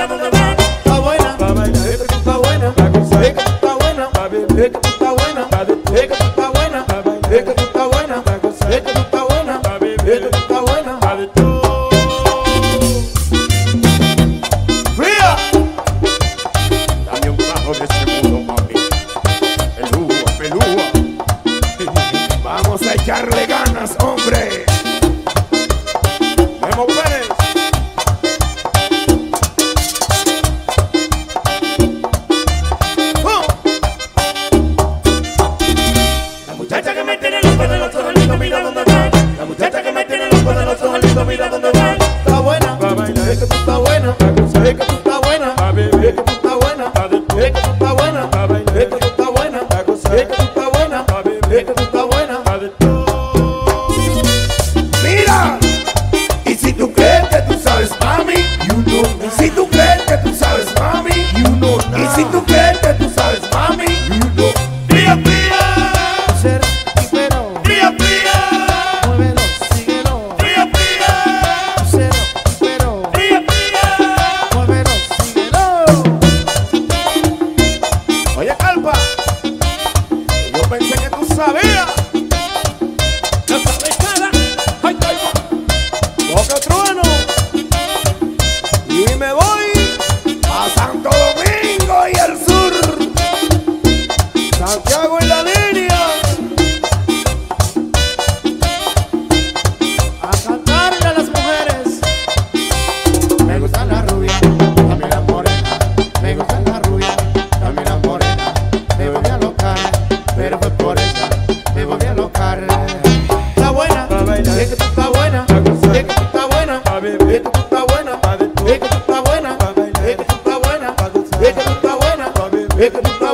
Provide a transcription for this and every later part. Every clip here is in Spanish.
mira dónde va. Está buena, está buena. La cosa que está buena, la está buena. Tú está cosa es que está buena, Vamos a echarle ganas, hombre. Vemos pues. Rico. sabía.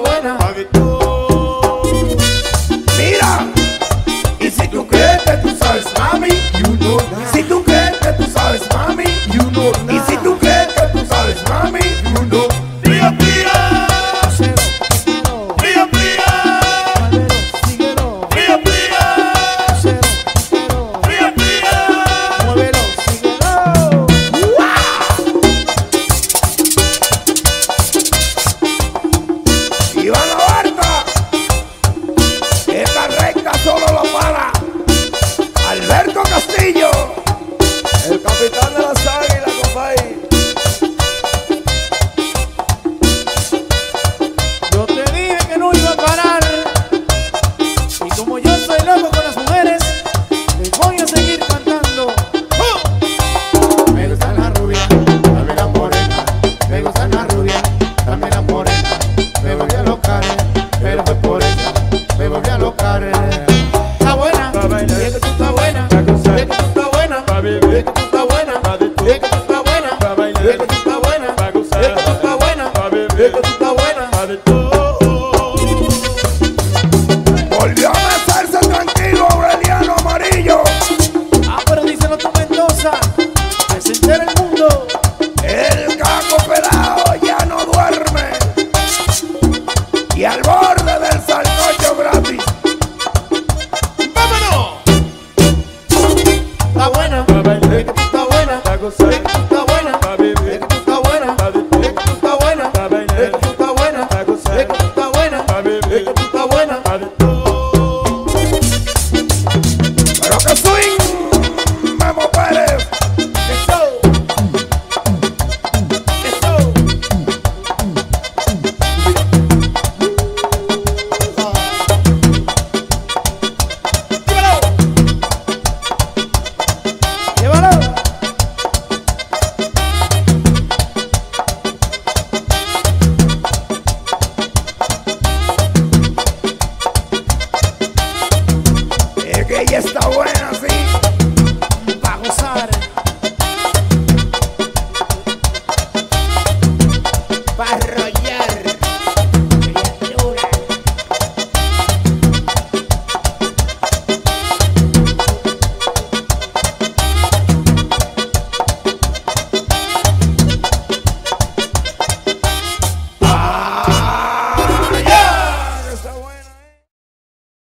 buena. Mira, y si tú crees que tú sabes, mami, you know that. y al borde.